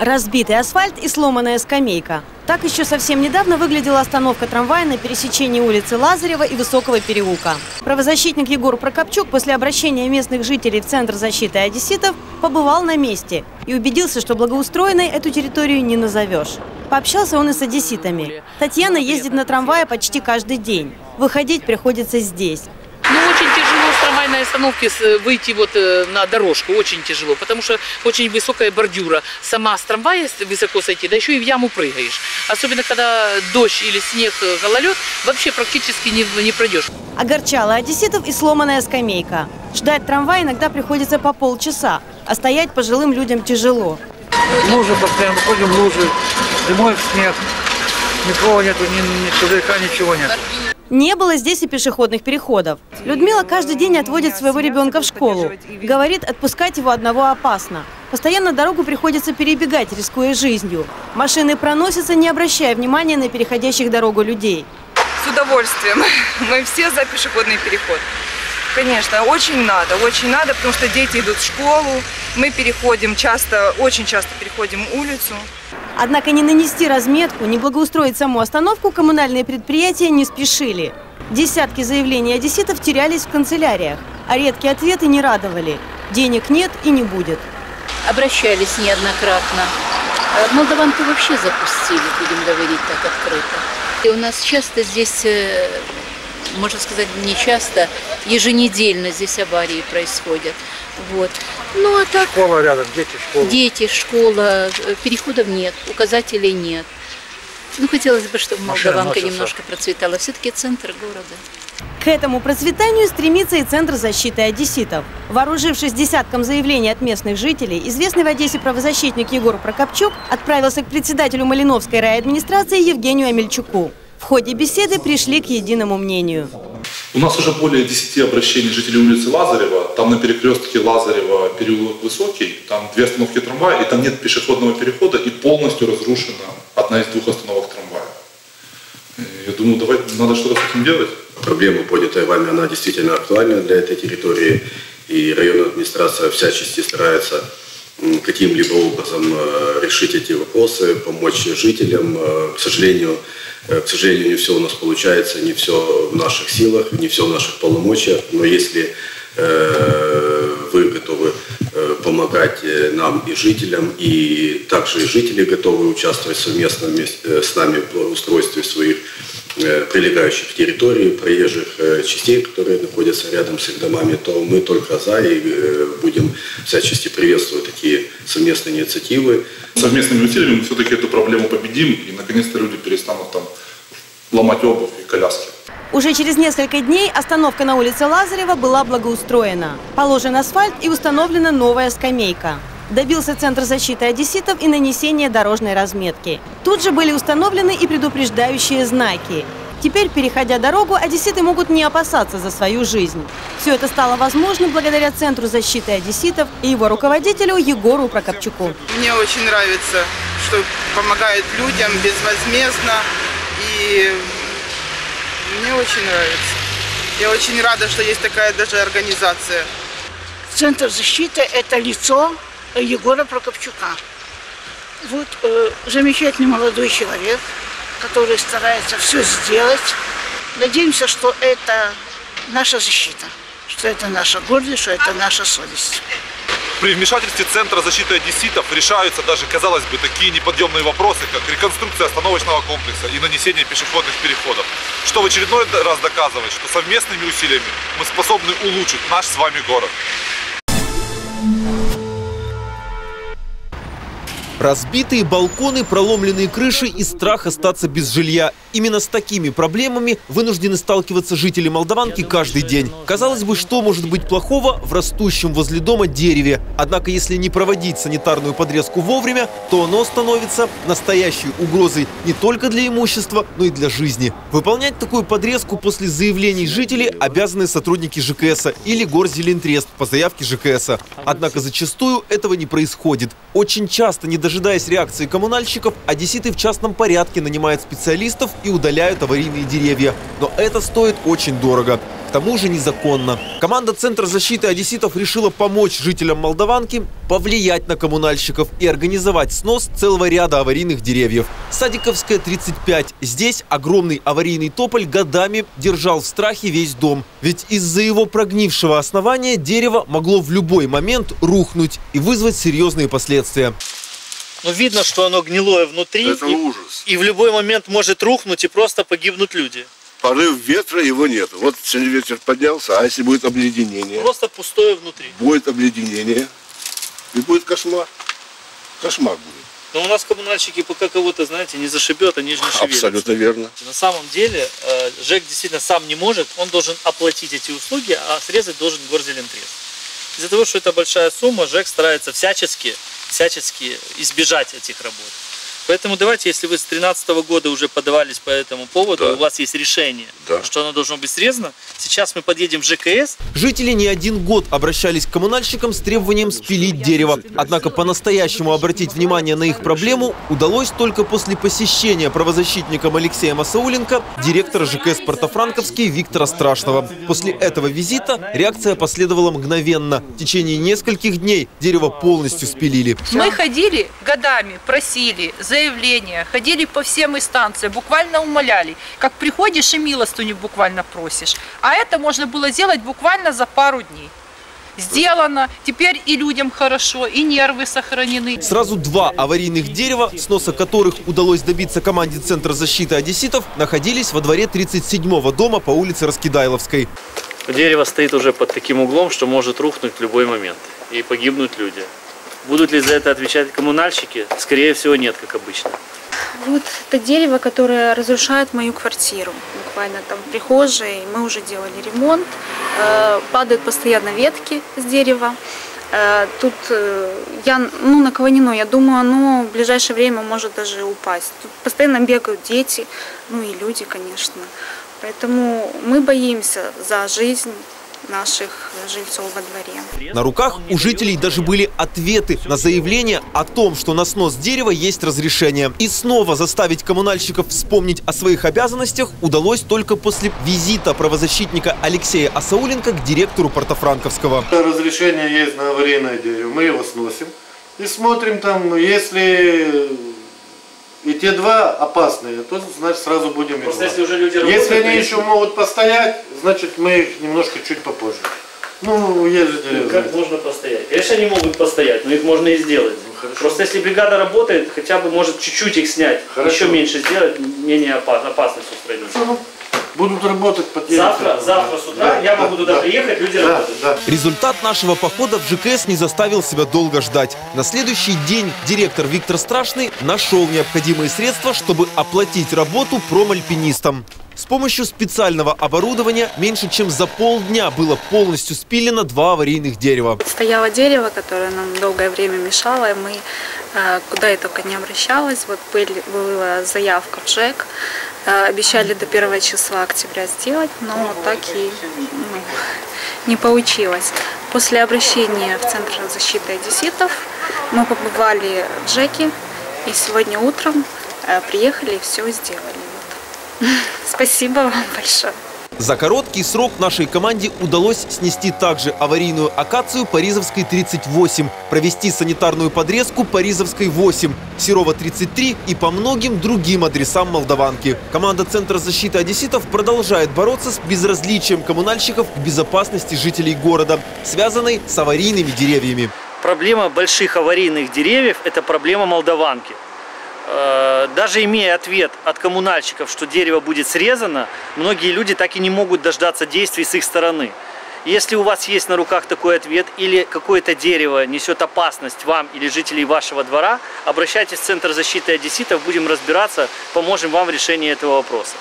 Разбитый асфальт и сломанная скамейка. Так еще совсем недавно выглядела остановка трамвая на пересечении улицы Лазарева и Высокого переулка. Правозащитник Егор Прокопчук после обращения местных жителей в Центр защиты одесситов побывал на месте и убедился, что благоустроенной эту территорию не назовешь. Пообщался он и с одесситами. Татьяна ездит на трамвае почти каждый день. Выходить приходится здесь. Ну, очень тяжело с трамвайной остановки с- выйти вот э, на дорожку, очень тяжело, потому что очень высокая бордюра. Сама с трамвая высоко сойти, да еще и в яму прыгаешь. Особенно, когда дождь или снег, э, гололед, вообще практически не, не пройдешь. Огорчала одесситов и сломанная скамейка. Ждать трамвая иногда приходится по полчаса, а стоять пожилым людям тяжело. Лужи постоянно, выходим в лужи, зимой в снег. Никого нету, ни, ни шашлыка, ничего нет. Не было здесь и пешеходных переходов. Людмила каждый день отводит своего ребенка в школу. Говорит, отпускать его одного опасно. Постоянно дорогу приходится перебегать, рискуя жизнью. Машины проносятся, не обращая внимания на переходящих дорогу людей. С удовольствием. Мы все за пешеходный переход. Конечно, очень надо, очень надо, потому что дети идут в школу, мы переходим часто, очень часто переходим улицу. Однако не нанести разметку, не благоустроить саму остановку коммунальные предприятия не спешили. Десятки заявлений одесситов терялись в канцеляриях, а редкие ответы не радовали. Денег нет и не будет. обращались неоднократно. Э, Молдаванку вообще запустили, будем говорить так открыто. И у нас часто здесь, э, можно сказать, не часто, еженедельно здесь аварии происходят. Вот. Ну а так Школа рядом, дети в школу. дети, школа, переходов нет, указателей нет. Ну, хотелось бы, чтобы Молдаванка немножко процветала. Все-таки центр города. К этому процветанию стремится и Центр защиты одесситов. Вооружившись десятком заявлений от местных жителей, известный в Одессе правозащитник Егор Прокопчук отправился к председателю Малиновской райадминистрации Евгению Амельчуку. В ходе беседы пришли к единому мнению. У нас уже более 10 обращений жителей улицы Лазарева. Там на перекрестке Лазарева переулок Высокий, там две остановки трамвая, и там нет пешеходного перехода, и полностью разрушена одна из двух остановок трамвая. И Я думаю, давай, надо что-то с этим делать. Проблема, поднятая вами, она действительно актуальна для этой территории. И районная администрация всячески старается каким-либо образом э, решить эти вопросы, помочь жителям. Э, К сожалению, э, к сожалению, не все у нас получается, не все в наших силах, не все в наших полномочиях. Но если вы готовы помогать э, нам и жителям, и также и жители готовы участвовать совместно э, с нами в благоустройстве своих э, прилегающих территорий, проезжих частей, которые находятся рядом с их домами, то мы только за и будем всячески приветствовать такие совместные инициативы. Совместными усилиями мы все-таки эту проблему победим, и наконец-то люди перестанут там ломать обувь и коляски. Уже через несколько дней остановка на улице Лазарева была благоустроена. Положен асфальт и установлена новая скамейка. Добился Центр защиты одесситов и нанесения дорожной разметки. Тут же были установлены и предупреждающие знаки. Теперь, переходя дорогу, одесситы могут не опасаться за свою жизнь. Все это стало возможным благодаря Центру защиты одесситов и его руководителю Егору Прокопчуку. Мне очень нравится, что помогают людям безвозмездно. И мне очень нравится. Я очень рада, что есть такая даже организация. Центр защиты – это лицо Егора Прокопчука. Вот э, замечательный молодой человек, который старается все сделать. Надеемся, что это наша защита, что это наша гордость, что это наша совесть. При вмешательстве Центра защиты одесситов решаются даже, казалось бы, такие неподъемные вопросы, как реконструкция остановочного комплекса и нанесение пешеходных переходов, что в очередной раз доказывает, что совместными усилиями мы способны улучшить наш с вами город. Разбитые балконы, проломленные крыши и страх остаться без жилья. Именно с такими проблемами вынуждены сталкиваться жители Молдаванки каждый день. Казалось бы, что может быть плохого в растущем возле дома дереве? Однако, если не проводить санитарную подрезку вовремя, то оно становится настоящей угрозой не только для имущества, но и для жизни. Выполнять такую подрезку после заявлений жителей обязаны сотрудники ЖКС или Горзелентрест по заявке ЖКС. Однако зачастую этого не происходит. Очень часто, не дожидаясь реакции коммунальщиков, одесситы в частном порядке нанимают специалистов и удаляют аварийные деревья. Но это стоит очень дорого. к тому же незаконно. Команда Центра защиты одесситов решила помочь жителям Молдаванки повлиять на коммунальщиков и организовать снос целого ряда аварийных деревьев. Садиковская, 35. Здесь огромный аварийный тополь годами держал в страхе весь дом. Ведь из-за его прогнившего основания дерево могло в любой момент рухнуть и вызвать серьезные последствия. Но видно, что оно гнилое внутри. Это и, ужас. И в любой момент может рухнуть и просто погибнуть люди. Порыв ветра его нет. Вот сегодня ветер поднялся, а если будет обледенение? Просто пустое внутри. Будет обледенение и будет кошмар. Кошмар будет. Но у нас коммунальщики пока кого-то, знаете, не зашибет, они же не шевелятся. Абсолютно верно. На самом деле э, ЖЭК действительно сам не может, он должен оплатить эти услуги, а срезать должен горзелентрез. Из-за того, что это большая сумма, ЖЭК старается всячески, всячески избежать этих работ. Поэтому давайте, если вы с 2013 года уже подавались по этому поводу, Да. у вас есть решение, Да. что оно должно быть срезано, сейчас мы подъедем в ЖКС, Жители не один год обращались к коммунальщикам с требованием спилить дерево. Однако по-настоящему обратить внимание на их проблему удалось только после посещения правозащитником Алексеем Асауленко директора ЖКС Портофранковский Виктора Страшного. После этого визита реакция последовала мгновенно. В течение нескольких дней дерево полностью спилили. Мы ходили годами, просили заявления, ходили по всем инстанциям, буквально умоляли. Как приходишь и милостыню буквально просишь. А это можно было сделать буквально за пару дней. Сделано, теперь и людям хорошо, и нервы сохранены. Сразу два аварийных дерева, сноса которых удалось добиться команде Центра защиты одесситов, находились во дворе 37-го дома по улице Раскидайловской. Дерево стоит уже под таким углом, что может рухнуть в любой момент и погибнуть люди. Будут ли за это отвечать коммунальщики? Скорее всего, нет, как обычно. Вот это дерево, которое разрушает мою квартиру. Буквально там в прихожей. Мы уже делали ремонт. Э, Падают постоянно ветки с дерева. Э, Тут э, я ну, наклонено, я думаю, оно в ближайшее время может даже упасть. Тут постоянно бегают дети, ну и люди, конечно. Поэтому мы боимся за жизнь наших жильцов во дворе. На руках у жителей даже были ответы на заявление о том, что на снос дерева есть разрешение. И снова заставить коммунальщиков вспомнить о своих обязанностях удалось только после визита правозащитника Алексея Асауленко к директору Портофранковского. Разрешение есть на аварийное дерево, мы его сносим и смотрим там, если и те два опасные, то значит сразу будем их Просто если уже люди Если работают, они то еще могут постоять, значит мы их немножко чуть попозже. Ну, же дерево. Как можно постоять? Конечно, они могут постоять, но их можно и сделать. Просто если бригада работает, хотя бы может чуть-чуть их снять, Хорошо. еще меньше сделать, менее опа- опасность устранить. Будут работать по теме. Завтра, завтра с утра Да, я да, могу туда да. приехать, люди Да, работают. да. Результат нашего похода в ЖКС не заставил себя долго ждать. На следующий день директор Виктор Страшный нашел необходимые средства, чтобы оплатить работу промальпинистам. С помощью специального оборудования меньше чем за полдня было полностью спилено два аварийных дерева. Стояло дерево, которое нам долгое время мешало, и мы э, куда я только не обращалась. Вот были, была заявка в ЖЭК, обещали до первого числа октября сделать, но так и ну, не получилось. После обращения в Центр защиты одесситов мы побывали в ЖЭКе, и сегодня утром э, приехали и все сделали. Вот. Спасибо вам большое. За короткий срок нашей команде удалось снести также аварийную акацию по Ризовской 38, провести санитарную подрезку по Ризовской 8, Серова 33 и по многим другим адресам Молдаванки. Команда Центра защиты одесситов продолжает бороться с безразличием коммунальщиков к безопасности жителей города, связанной с аварийными деревьями. Проблема больших аварийных деревьев – это проблема молдаванки. Э, Даже имея ответ от коммунальщиков, что дерево будет срезано, многие люди так и не могут дождаться действий с их стороны. Если у вас есть на руках такой ответ или какое-то дерево несет опасность вам или жителей вашего двора, обращайтесь в Центр защиты одесситов, будем разбираться, поможем вам в решении этого вопроса.